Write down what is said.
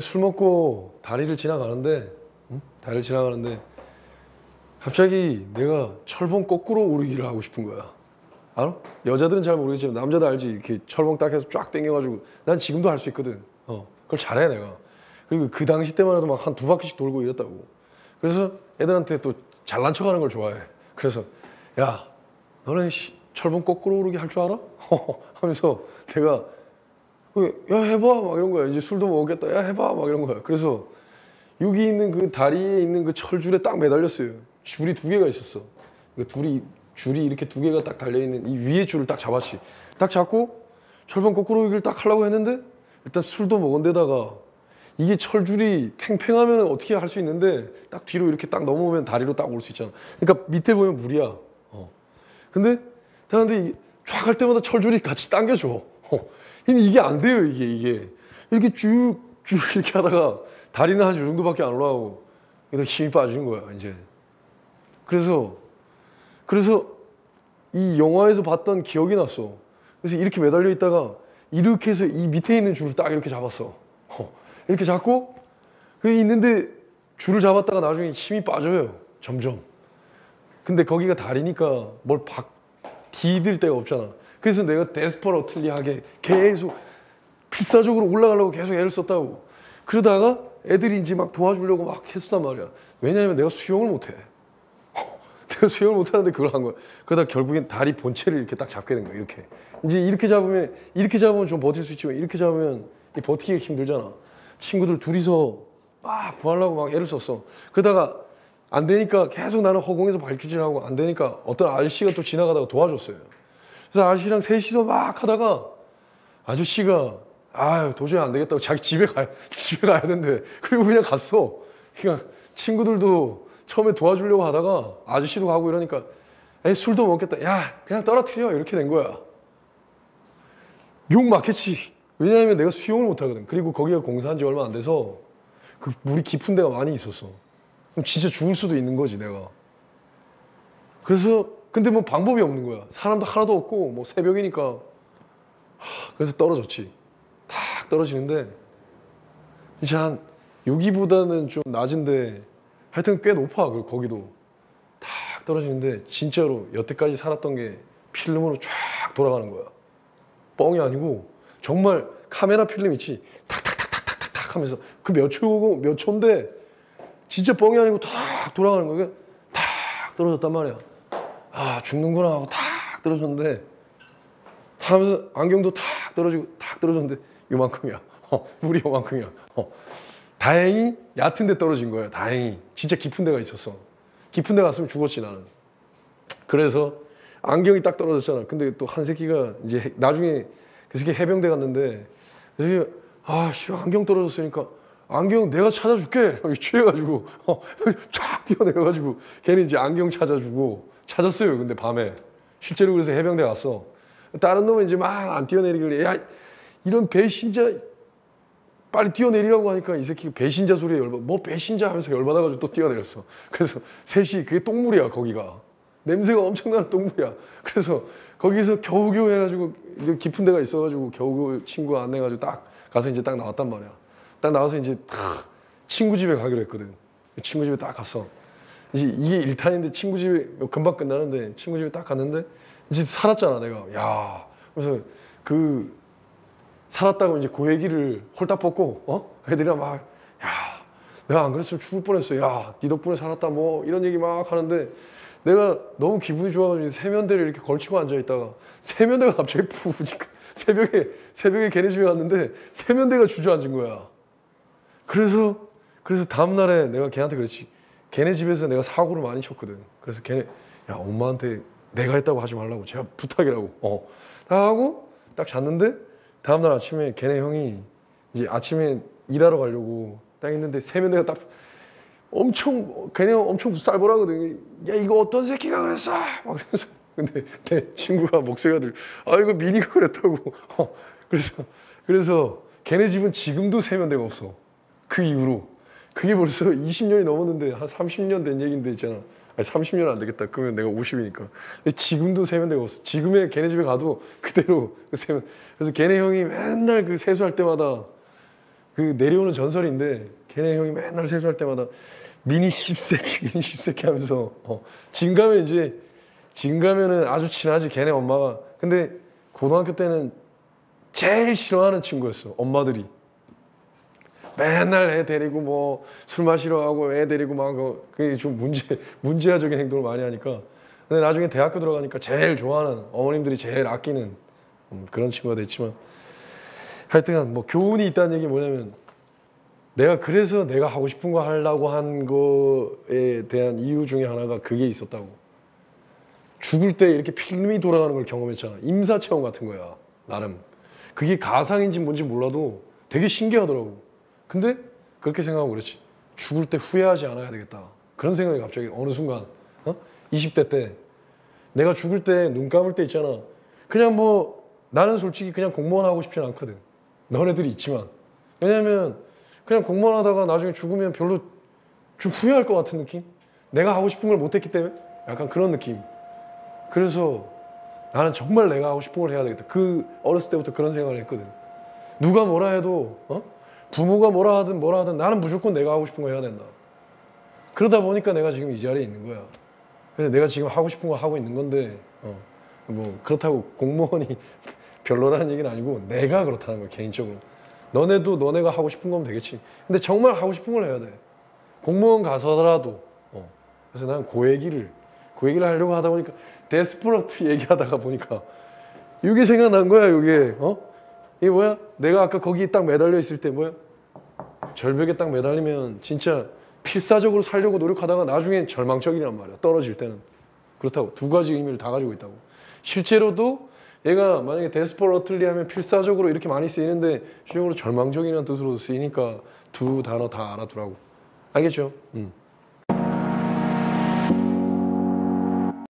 술 먹고 다리를 지나가는데 응? 다리를 지나가는데 갑자기 내가 철봉 거꾸로 오르기를 하고 싶은 거야. 알아? 여자들은 잘 모르겠지만 남자도 알지. 이렇게 철봉 딱 해서 쫙 당겨가지고 난 지금도 할 수 있거든. 어, 그걸 잘해 내가. 그리고 그 당시 때만 해도 막 한 두 바퀴씩 돌고 이랬다고. 그래서 애들한테 또 잘난 척하는 걸 좋아해. 그래서 야, 너네 씨, 철봉 거꾸로 오르기 할 줄 알아? 하면서 내가 그, 야 해봐 막 이런 거야. 이제 술도 먹겠다. 야 해봐 막 이런 거야. 그래서 여기 있는 그 다리에 있는 그 철줄에 딱 매달렸어요. 줄이 두 개가 있었어. 그 둘이 줄이 이렇게 두 개가 딱 달려 있는 이 위에 줄을 딱 잡았지. 딱 잡고 철봉 거꾸로 오기를 딱 하려고 했는데 일단 술도 먹은 데다가 이게 철줄이 팽팽하면 어떻게 할 수 있는데 딱 뒤로 이렇게 딱 넘어오면 다리로 딱 올 수 있잖아. 그러니까 밑에 보면 물이야. 어. 근데 근데 쫙 할 때마다 철줄이 같이 당겨줘. 어. 이게 안 돼요 이게 이게 이렇게 쭉 쭉 이렇게 하다가 다리는 한 이 정도밖에 안 올라가고 그래서 힘이 빠지는 거야 이제. 그래서 그래서 이 영화에서 봤던 기억이 났어. 그래서 이렇게 매달려 있다가 이렇게 해서 이 밑에 있는 줄을 딱 이렇게 잡았어. 어. 이렇게 잡고 그 있는데 줄을 잡았다가 나중에 힘이 빠져요. 점점. 근데 거기가 다리니까 뭘 박, 디딜 데가 없잖아. 그래서 내가 데스퍼러틀리하게 계속 필사적으로 올라가려고 계속 애를 썼다고. 그러다가 애들이 이제 막 도와주려고 막 했었단 말이야. 왜냐하면 내가 수영을 못해. 내가 수영을 못하는데 그걸 한 거야. 그러다 결국엔 다리 본체를 이렇게 딱 잡게 된 거야. 이렇게. 이제 이렇게 잡으면 이렇게 잡으면 좀 버틸 수 있지만 이렇게 잡으면 이 버티기가 힘들잖아. 친구들 둘이서 막 구하려고 막 애를 썼어. 그러다가 안 되니까 계속 나는 허공에서 발길질하고 안 되니까 어떤 아저씨가 또 지나가다가 도와줬어요. 그래서 아저씨랑 셋이서 막 하다가 아저씨가 아유 도저히 안 되겠다고 자기 집에 가 집에 가야 된대. 그리고 그냥 갔어. 그냥 친구들도 처음에 도와주려고 하다가 아저씨도 가고 이러니까 에 술도 먹겠다. 야 그냥 떨어뜨려 이렇게 된 거야. 욕 맞겠지. 왜냐하면 내가 수영을 못 하거든. 그리고 거기가 공사한 지 얼마 안 돼서 그 물이 깊은 데가 많이 있었어. 그럼 진짜 죽을 수도 있는 거지 내가. 그래서 근데 뭐 방법이 없는 거야. 사람도 하나도 없고 뭐 새벽이니까 하, 그래서 떨어졌지. 탁 떨어지는데 이제 한 여기보다는 좀 낮은데 하여튼 꽤 높아 그 거기도 탁 떨어지는데 진짜로 여태까지 살았던 게 필름으로 쫙 돌아가는 거야. 뻥이 아니고 정말 카메라 필름 있지 탁탁탁탁탁탁 하면서 그 몇 초고 몇 초인데 진짜 뻥이 아니고 탁 돌아가는 거야. 탁 떨어졌단 말이야. 아 죽는구나 하고 탁 떨어졌는데 하면서 안경도 탁 떨어지고 탁 떨어졌는데 요만큼이야. 어, 물이 요만큼이야. 어. 다행히 얕은 데 떨어진 거야. 다행히. 진짜 깊은 데가 있었어. 깊은 데 갔으면 죽었지 나는. 그래서 안경이 딱 떨어졌잖아. 근데 또 한 새끼가 이제 나중에 그 새끼 해병대 갔는데 그 새끼가 아씨 안경 떨어졌으니까 안경 내가 찾아줄게. 취해가지고 어, 쫙 뛰어내려가지고 걔는 이제 안경 찾아주고 찾았어요. 근데 밤에. 실제로 그래서 해병대 갔어. 다른 놈은 이제 막 안 뛰어내리길래 야 이런 배신자 빨리 뛰어내리라고 하니까 이 새끼 배신자 소리에 열받아 뭐 배신자 하면서 열받아가지고 또 뛰어내렸어. 그래서 셋이 그게 똥물이야 거기가. 냄새가 엄청나는 똥물이야. 그래서 거기서 겨우겨우 해가지고 깊은 데가 있어가지고 겨우겨우 친구 안내가지고 딱 가서 이제 딱 나왔단 말이야. 딱 나와서 이제 탁 친구 집에 가기로 했거든. 친구 집에 딱 갔어 이게 일탄인데 친구 집에 금방 끝나는데 친구 집에 딱 갔는데 이제 살았잖아 내가. 야 그래서 그 살았다고 이제 그 얘기를 홀딱 벗고 어? 애들이랑 막야 내가 안 그랬으면 죽을 뻔했어. 야네 덕분에 살았다 뭐 이런 얘기 막 하는데 내가 너무 기분이 좋아가지고 세면대를 이렇게 걸치고 앉아 있다가 세면대가 갑자기 푸 새벽에 새벽에 걔네 집에 갔는데 세면대가 주저앉은 거야. 그래서 그래서 다음 날에 내가 걔한테 그랬지 걔네 집에서 내가 사고를 많이 쳤거든 그래서 걔네 야 엄마한테 내가 했다고 하지 말라고 제가 부탁이라고 어다 하고 딱 잤는데 다음날 아침에 걔네 형이 이제 아침에 일하러 가려고 딱 있는데 세면대가 딱 엄청 걔네 형 엄청 쌀벌하거든. 야 이거 어떤 새끼가 그랬어? 막 그래서 근데 내 친구가 목소리가 들. 아 이거 미니가 그랬다고. 어, 그래서 그래서 걔네 집은 지금도 세면대가 없어. 그 이후로 그게 벌써 20년이 넘었는데 한 30년 된 얘기인데 있잖아. 아니 30년 안 되겠다. 그러면 내가 50이니까. 근데 지금도 세면대가 없어. 지금의 걔네 집에 가도 그대로 그 세면. 그래서 걔네 형이 맨날 그 세수할 때마다 그 내려오는 전설인데 걔네 형이 맨날 세수할 때마다 미니 십새끼 미니 십새끼 하면서 어, 지금 가면 이제 지금 가면은 아주 친하지 걔네 엄마가 근데 고등학교 때는 제일 싫어하는 친구였어 엄마들이 맨날 애 데리고 뭐 술 마시러 가고 애 데리고 막 그- 그게 좀 문제 문제아적인 행동을 많이 하니까. 근데 나중에 대학교 들어가니까 제일 좋아하는 어머님들이 제일 아끼는 음, 그런 친구가 됐지만. 하여튼간 뭐 교훈이 있다는 얘기 뭐냐면 내가 그래서 내가 하고 싶은 거 하려고 한 거에 대한 이유 중에 하나가 그게 있었다고. 죽을 때 이렇게 필름이 돌아가는 걸 경험했잖아. 임사 체험 같은 거야 나름. 그게 가상인지 뭔지 몰라도 되게 신기하더라고 근데 그렇게 생각하고 그랬지. 죽을 때 후회하지 않아야 되겠다. 그런 생각이 갑자기 어느 순간 어? 20대 때. 내가 죽을 때 눈 감을 때 있잖아. 그냥 뭐 나는 솔직히 그냥 공무원 하고 싶진 않거든. 너네들이 있지만. 왜냐면 그냥 공무원 하다가 나중에 죽으면 별로 좀 후회할 것 같은 느낌? 내가 하고 싶은 걸 못했기 때문에? 약간 그런 느낌. 그래서 나는 정말 내가 하고 싶은 걸 해야 되겠다. 그 어렸을 때부터 그런 생각을 했거든. 누가 뭐라 해도 어? 부모가 뭐라 하든 뭐라 하든 나는 무조건 내가 하고 싶은 거 해야 된다. 그러다 보니까 내가 지금 이 자리에 있는 거야. 그래서 내가 지금 하고 싶은 거 하고 있는 건데 어, 뭐 그렇다고 공무원이 별로라는 얘기는 아니고 내가 그렇다는 거야 개인적으로. 너네도 너네가 하고 싶은 거면 되겠지. 근데 정말 하고 싶은 걸 해야 돼. 공무원 가서라도 어. 그래서 난 그 얘기를 그 얘기를 하려고 하다 보니까 데스포라트 얘기하다가 보니까 이게 생각난 거야 이게 어 이게 뭐야? 내가 아까 거기 딱 매달려 있을 때 뭐야? 절벽에 딱 매달리면 진짜 필사적으로 살려고 노력하다가 나중엔 절망적이란 말이야. 떨어질 때는. 그렇다고 두 가지 의미를 다 가지고 있다고. 실제로도 얘가 만약에 데스퍼러틀리 하면 필사적으로 이렇게 많이 쓰이는데 실용으로 절망적이라는 뜻으로 쓰이니까 두 단어 다 알아두라고. 알겠죠? 음.